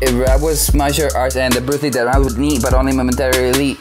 If I was martial arts and the birthday that I would need, but only momentarily